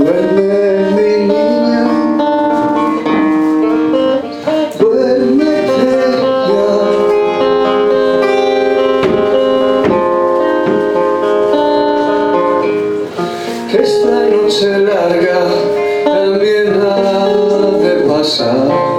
Duerme mi niña, duerme ella, que esta noche larga también ha de pasar.